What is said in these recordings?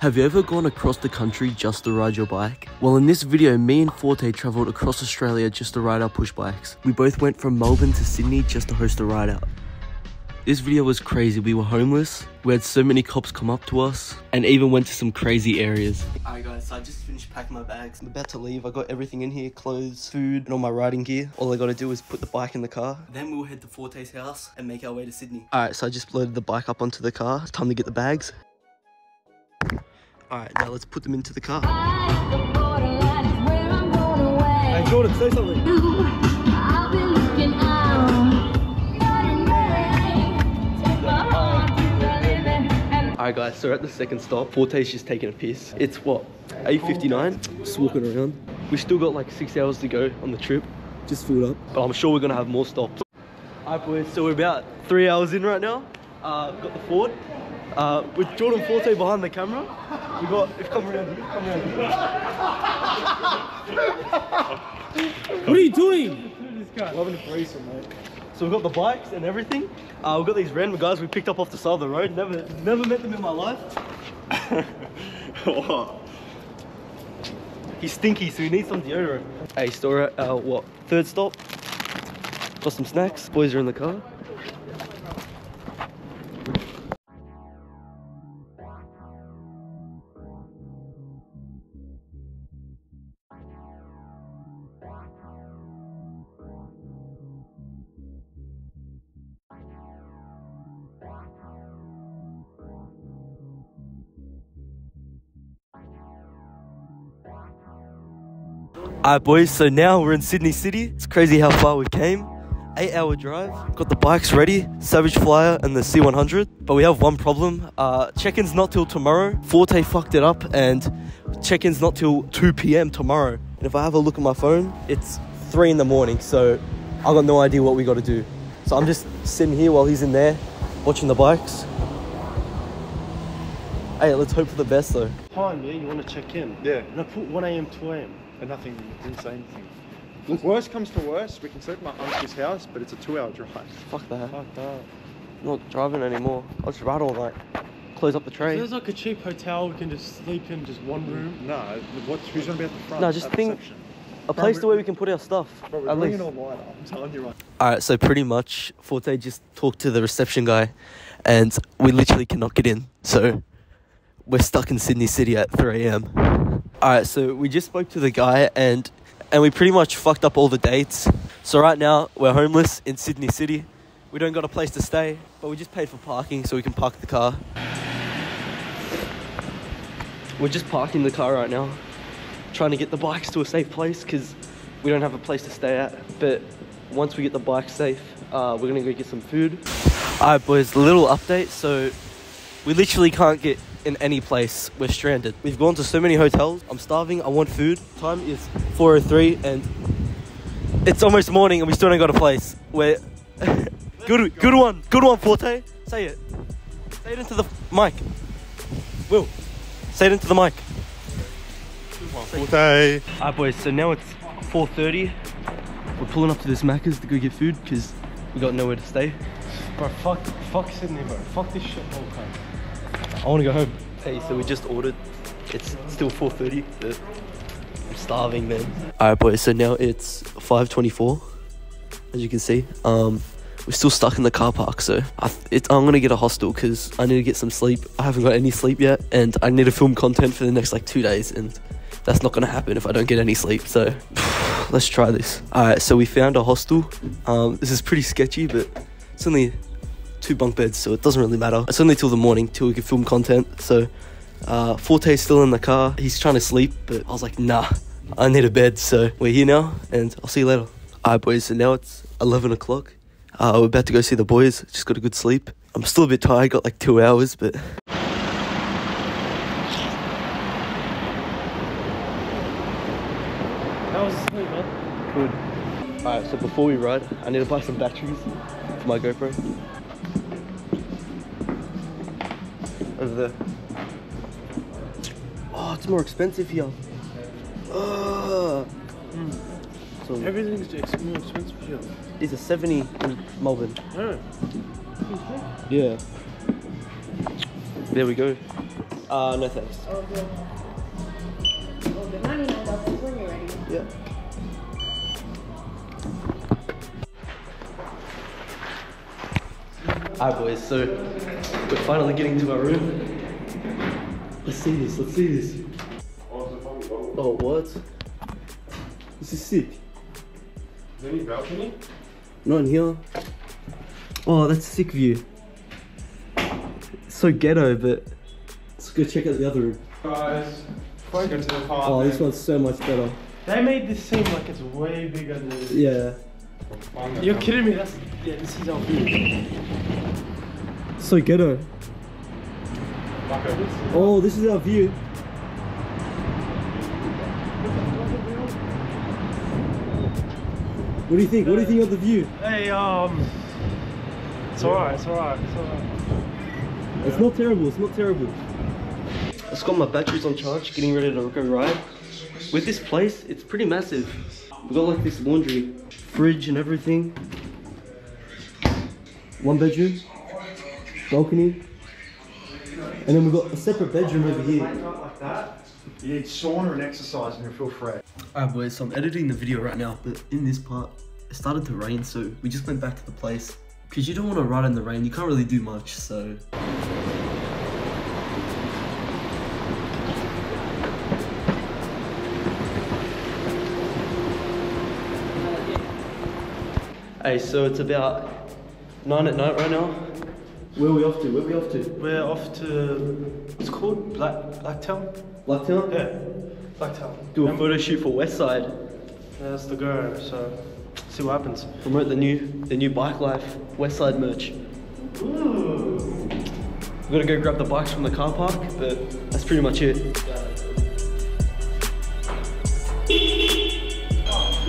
Have you ever gone across the country just to ride your bike? Well, in this video, me and Forte travelled across Australia just to ride our push bikes. We both went from Melbourne to Sydney just to host a ride out. This video was crazy. We were homeless, we had so many cops come up to us, and even went to some crazy areas. Alright guys, so I just finished packing my bags. I'm about to leave. I got everything in here, clothes, food, and all my riding gear. All I gotta do is put the bike in the car. Then we'll head to Forte's house and make our way to Sydney. Alright, so I just loaded the bike up onto the car. It's time to get the bags. Alright, now let's put them into the car. Hey Jordan, say something. Alright guys, so we're at the second stop. Forte's just taking a piss. It's what, 8.59? Just walking around. We still got like six hours to go on the trip. Just filled up. But I'm sure we're gonna have more stops. Alright boys, so we're about three hours in right now. Uh, got the Ford. Uh, with Jordan Forte behind the camera. We got, if come around here, come around here. What are you doing? Loving the mate. So we've got the bikes and everything. Uh, we've got these random guys we picked up off the side of the road. Never, never met them in my life. what? He's stinky, so he needs some deodorant. Hey, at our, what, third stop? Got some snacks. Boys are in the car. Alright boys, so now we're in Sydney City. It's crazy how far we came. 8 hour drive, got the bikes ready, Savage Flyer and the C100. But we have one problem, uh, check-in's not till tomorrow. Forte fucked it up and check-in's not till 2pm tomorrow. And if I have a look at my phone, it's 3 in the morning, so i got no idea what we gotta do. So I'm just sitting here while he's in there, watching the bikes. Hey, let's hope for the best though. Hi, man. you wanna check in? Yeah. And I put 1am, 2am. And nothing, didn't say anything. Look, worst comes to worst, we can sleep at my uncle's house, but it's a two-hour drive. Fuck that. Fuck that. I'm not driving anymore. I'll just ride all night. Close up the If tray. there's like a cheap hotel, we can just sleep in just one mm. room. No, what, who's gonna be at the front? No, just at think- reception? A place to where we can put our stuff. Bro, we're At bringing least. all light. I'm telling you right. Alright, so pretty much Forte just talked to the reception guy and we literally cannot get in. So we're stuck in Sydney City at 3 a.m. Alright, so we just spoke to the guy and and we pretty much fucked up all the dates. So right now we're homeless in Sydney City. We don't got a place to stay, but we just paid for parking so we can park the car. We're just parking the car right now, trying to get the bikes to a safe place because we don't have a place to stay at. But once we get the bike safe, uh, we're gonna go get some food. Alright, boys, little update. So we literally can't get in any place. We're stranded. We've gone to so many hotels. I'm starving. I want food. Time is 4:03 and it's almost morning and we still don't got a place. We're good, good one, good one, Forte. Say it. Say it into the mic. Will, say it into the mic. Forte. Alright boys, so now it's 4.30. We're pulling up to this Macca's to go get food because we got nowhere to stay. Bro, fuck, fuck Sydney, bro. Fuck this shit whole time. I want to go home. Hey, so we just ordered. It's still 4.30, but I'm starving, man. Alright boys, so now it's 5.24, as you can see. Um, we're still stuck in the car park, so I I'm gonna get a hostel because I need to get some sleep. I haven't got any sleep yet, and I need to film content for the next like two days, and that's not gonna happen if I don't get any sleep. So let's try this. All right, so we found a hostel. Um, this is pretty sketchy, but it's only two bunk beds, so it doesn't really matter. It's only till the morning till we can film content. So uh, Forte's still in the car. He's trying to sleep, but I was like, nah, I need a bed. So we're here now, and I'll see you later. All right, boys. So now it's 11 o'clock. Uh, we're about to go see the boys. Just got a good sleep. I'm still a bit tired. Got like two hours, but How was the sleep, man? Good. Alright, so before we ride, I need to buy some batteries for my GoPro. Over there. Oh, it's more expensive here. Uh, So Everything's more expensive here. these are 70 in Melbourne. Yeah. Yeah. There we go. Uh, no thanks. Oh, good. Oh, good. $99 when you're ready. Yeah. Alright boys, so we're finally getting to our room. Let's see this, let's see this. Oh what? This is sick. Is there any balcony? Not in here. Oh, that's a sick view. It's so ghetto, but let's go check out the other room. Guys, go to the park. Oh, this one's so much better. They made this seem like it's way bigger than. This. Yeah. You're kidding me? That's yeah. This is our view. So ghetto. Like. Oh, this is our view. What do you think? What do you think of the view? Hey, um. It's alright. It's alright. It's alright. It's not terrible. It's not terrible. I just got my batteries on charge, getting ready to go ride. With this place, it's pretty massive. We've got like this laundry, fridge, and everything. One bedroom, balcony, and then we've got a separate bedroom over here. You need sauna and exercise and you'll feel fresh. Alright boys, so I'm editing the video right now, but in this part, it started to rain, so we just went back to the place. Cause you don't want to ride in the rain, you can't really do much, so. Hey, so it's about nine at night right now. Where are we off to? Where are we off to? We're off to. It's called Black Blacktown. Blacktown? Yeah, Blacktown. Do a photo shoot for Westside. That's the go. So, see what happens. Promote the new the new bike life Westside merch. We're gonna go grab the bikes from the car park, but that's pretty much it. Oh,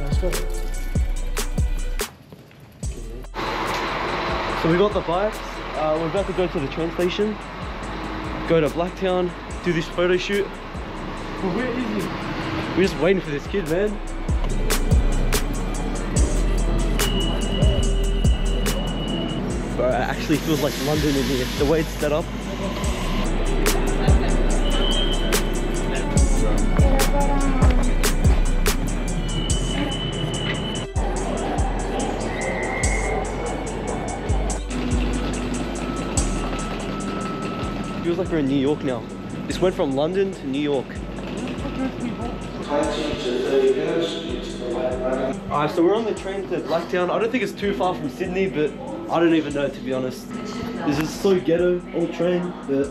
Let's go. So we got the bikes. Uh, we're about to go to the train station, go to Blacktown, do this photo shoot. Well, where is he? We're just waiting for this kid, man. Bro, it actually feels like London in here. The way it's set up. Feels like we're in New York now. This went from London to New York. Alright, so we're on the train to Blacktown. I don't think it's too far from Sydney, but I don't even know to be honest. This is so ghetto, old train, but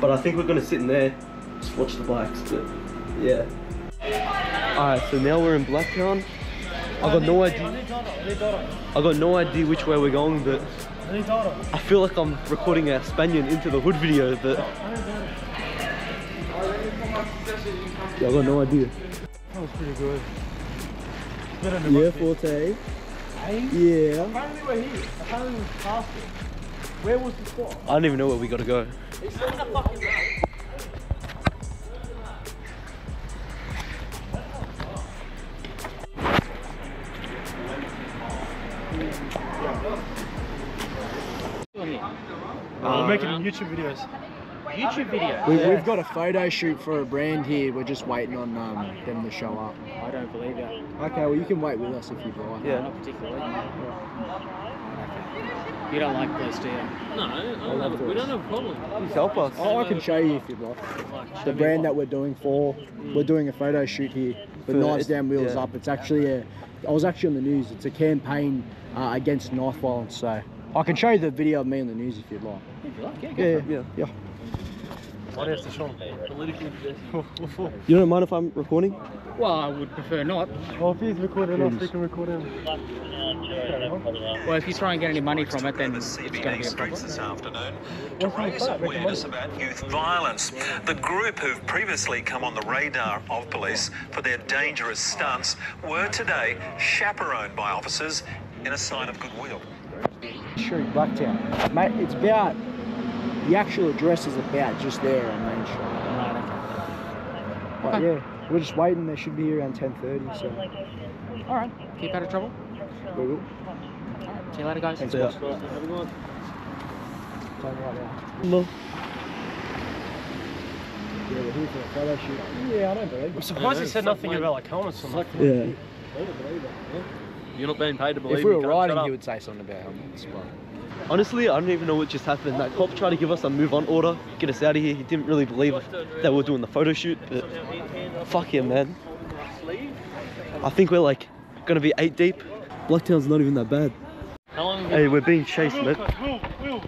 but I think we're gonna sit in there, just watch the bikes, but yeah. Alright, so now we're in Blacktown. I've got no idea. I've got no idea which way we're going, but I feel like I'm recording a Spaniard into the hood video, but yeah, I got no idea. That was pretty good. Yeah, Forte. Hey? Yeah. Apparently we're here. Apparently we passed it. Where was the spot? I don't even know where we gotta go. YouTube videos. YouTube video. We, We've got a photo shoot for a brand here. We're just waiting on um, them to show up. I don't believe that. Okay, well you can wait with us if you'd like. Yeah. Not particularly. You don't like police, do you? No, I don't have, we don't have a problem. Please help us. Oh, I can show you if you'd like. The brand that we're doing for, we're doing a photo shoot here with For- Knives Down, Wheels yeah. Up. It's actually a, I was actually on the news. It's a campaign uh, against knife violence. So I can show you the video of me on the news if you'd like. If you like, yeah, go Yeah, yeah, yeah. What else to show? Politically. You don't mind if I'm recording? Well, I would prefer not. Oh, well, if he's recording us, we can record him. Well, if you try and get any money from it, then it's going to be a streets this afternoon to raise awareness about youth violence. The group who've previously come on the radar of police for their dangerous stunts were today chaperoned by officers in a sign of goodwill. Street, Blacktown. Mate, it's about, the actual address is about just there on Main Street. Right, okay. But Okay. yeah, we're just waiting. They should be here around 10.30, so All right. Keep out of trouble. we will. See you later, guys. Thanks, See ya. boss. Turn right now. No. Yeah, we're here for a photo shoot. Yeah, I don't believe it. I'm it. surprised he said nothing about like helmets or nothing. Yeah. You're not being paid to believe If we me, were cunt. riding, Shut he would say something about helmets. But Honestly, I don't even know what just happened. That cop tried to give us a move on order, get us out of here. He didn't really believe that we were doing the photo shoot, but fuck him, man. I think we're like gonna be eight deep. Blacktown's not even that bad. How long Hey, we're being chased, man. Will, Will,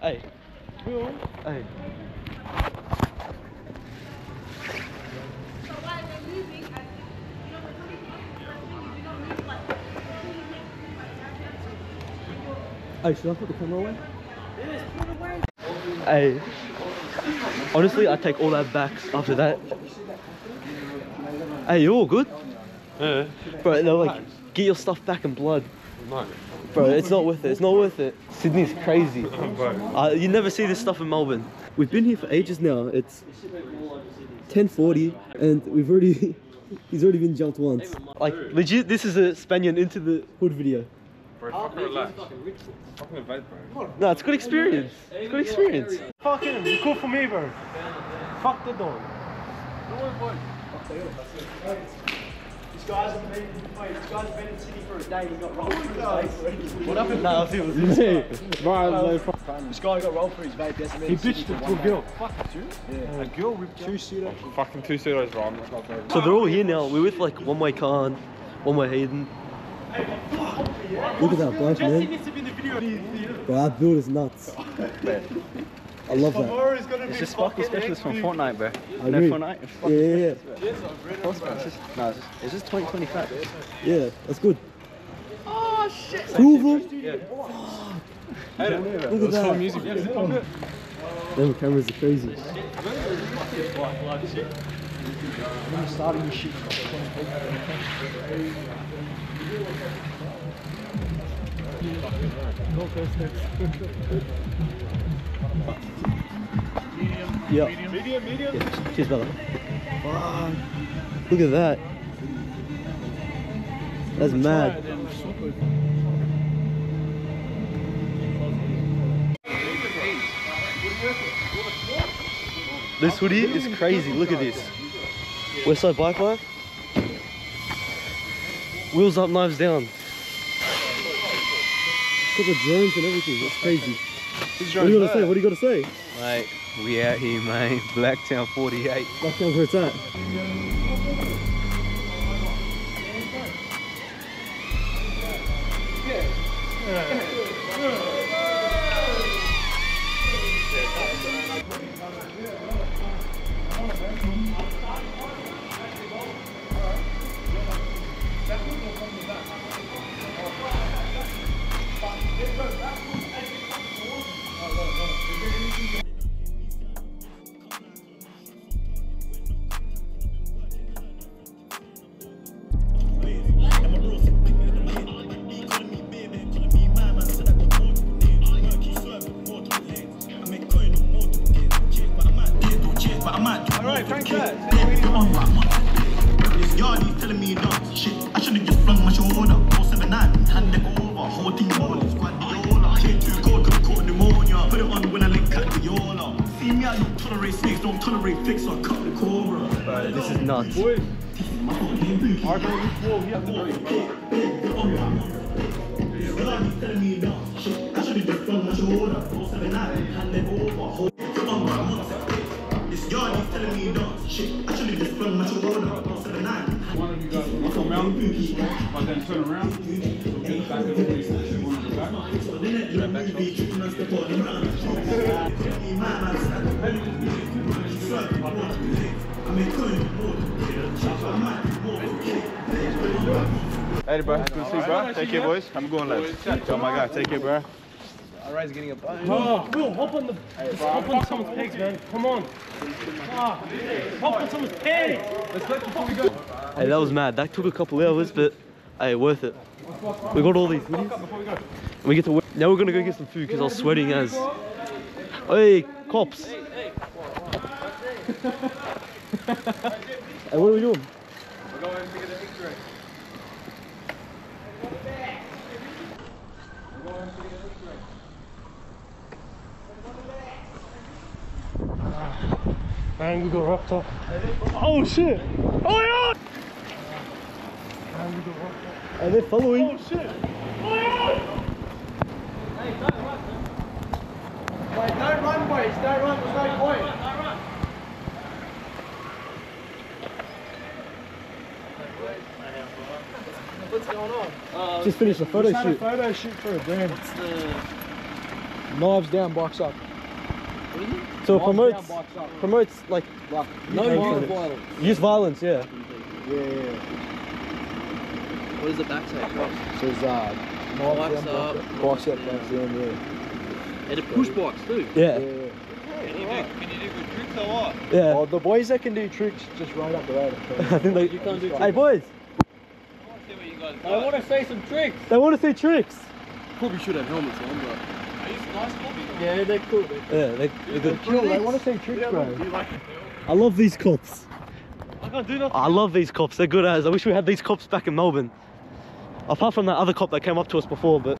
Hey, Will. hey. Hey, should I put the camera away? Hey, honestly, I take all that back after that. Hey, you all good? Yeah. Bro, they're like, get your stuff back in blood. No. Bro, it's not worth it. It's not worth it. Sydney's crazy. Bro. Uh, you never see this stuff in Melbourne. We've been here for ages now. It's 10:40, and we've already he's already been jumped once. Like legit, this is a Spaniard into the hood video. Bro, fucking relax. Fucking evade, bro. No, it's good experience. It's good experience. Fuck him. You cool for me, bro. Fuck the dog. This guy's been, wait, this guy's been in Sydney for a day. He got rolled through his vape. What happened? No, it was me. This guy got rolled through his vape. He, He bitched it to a day. girl. Fuck it. Yeah. A girl ripped Two pseudo. Fucking two pseudos, bro. I'm not very So they're all here now. We're with like one way Khan, one way Hayden. Look at that bike, man. Bro, that build is nuts. I love that. It's just sparkle specialist from Fortnite, bro. I agree. Fortnite? Yeah, yeah, yeah. No, it's just, it's just 2025. Yeah, that's good. Oh shit! Two of them? Yeah. Look at that. music. Them cameras are crazy. I'm starting your shit. Yeah. Medium, medium. Yeah. Cheers, brother. Fuck. Look at that. That's mad. This hoodie is crazy. Look at this. Westside Bike Life. Wheels up, knives down. Got the drones and everything. That's crazy. What do you gotta say? What do you gotta say? Mate, we out here, mate. Blacktown 48. That sounds where it's at. 479, hand it over. Whole thing ball is Guardiola. Take two gold, could have caught pneumonia. Put it on when I lick cat Viola. See me, I don't tolerate snakes, don't tolerate fix or cut the cobra. This is nuts. This yard is telling me not shit. I should have just flung my shoulder. 479, hand it over. Whole thing on my This yard is telling me not shit. I should have just flung my shoulder. 479. Hey, bro. Good to see you, bro. Take care, boys. I'm going, lads. Tell my guy. Take care, bro. Oh, Will, hop on the, just hop on someone's pegs, man. Come on. Ah, hop on someone's pegs. Let's let before we go. Hey, that was mad. That took a couple hours, but hey, worth it. We got all these hoodies. And we get to work. Now we're gonna go get some food because I was sweating as. Hey, cops. hey, what are we doing? Man, we got rocked off. Oh shit! Oh yeah! Man, we got rocked off. Are they following? Oh shit! Oh yeah! Wait, don't run, boys. Don't run. There's no point. What's going on? Uh, Just finished a photo Just had a shoot. photo shoot for a brand. It's the. Knives down, bikes up. What is it? So it Knives promotes down, bikes up. promotes like Like, No no violence. violence. youth violence. Yeah. Yeah, yeah. What does the backside say? Cross? Says uh, Bikes knives down, up. bikes up, bikes up, bikes down, yeah. And the push bikes too. Yeah. Yeah. Yeah. Oh, the boys that can do tricks just ride up the road. I think they. You can't do Hey boys, I want to see some tricks. they want to see tricks. Probably should have helmets on, but. Yeah, they're cool. They're cool. Yeah, they, they're good. Chill, they want to see tricks, bro. I love these cops. I can't do nothing. I love these cops. They're good as. I wish we had these cops back in Melbourne. Apart from that other cop that came up to us before, but.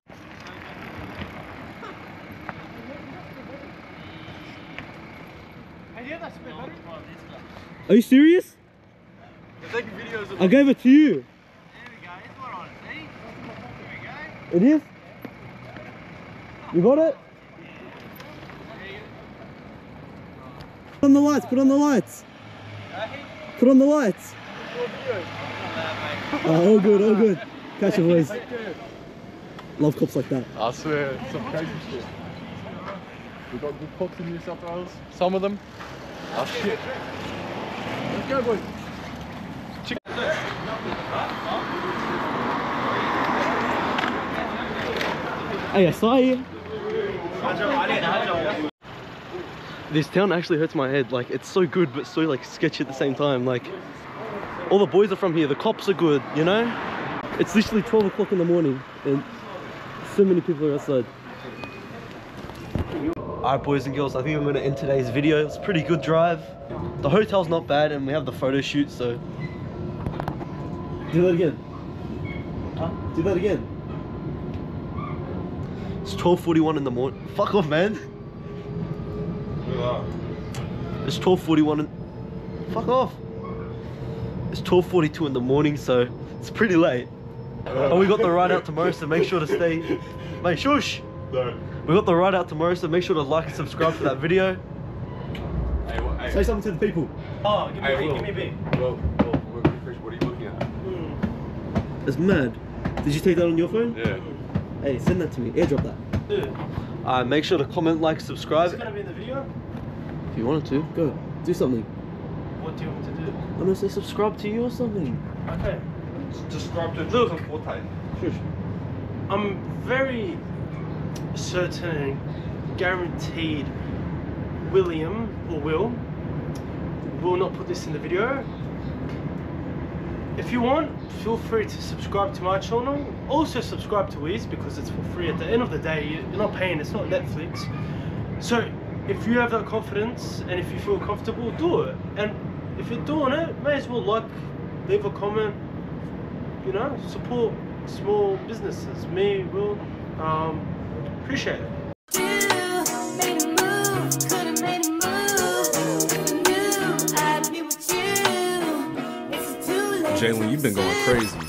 Are you serious? I gave it to you. It is? You got it? Put on the lights, put on the lights. Put on the lights. Oh, all good, all good. Catch it, boys. Love cops like that. I swear, some crazy shit. We got good cops in New South Wales. Some of them. Oh shit. Let's go, boys. Hey, I saw you. This town actually hurts my head. Like, it's so good, but so like sketchy at the same time. Like, all the boys are from here. The cops are good, you know? It's literally 12 o'clock in the morning, and so many people are outside. Alright, boys and girls, I think I'm gonna end today's video. It's a pretty good drive. The hotel's not bad, and we have the photo shoot, so. Do that again. Huh? Do that again. It's 12.41 in the morning. Fuck off, man. It's 12.41 in... Fuck off. It's 12.42 in the morning, so it's pretty late. But we got the ride out tomorrow, so make sure to stay... Mate, shush! No. We got the ride out tomorrow, so make sure to like and subscribe to that video. hey Say something to the people. Oh, give me a beat, give me a beat. Well, well, what are you looking at? It's mad. Did you take that on your phone? Yeah. Hey, send that to me. Airdrop that. Dude, Uh, make sure to comment, like, subscribe. it's gonna be in the video. If you wanted to, go. Do something. What do you want me to do? I'm gonna say subscribe to you or something. Okay. Describe to Look. Forte. Shush. I'm very certain and guaranteed William or Will will not put this in the video. If you want, feel free to subscribe to my channel. Also subscribe to his because it's for free. At the end of the day, you're not paying. It's not Netflix. So if you have that confidence and if you feel comfortable, do it. And if you're doing it, may as well like, leave a comment. You know, support small businesses. Me, Will, um, appreciate it. Jalen, you've been going crazy.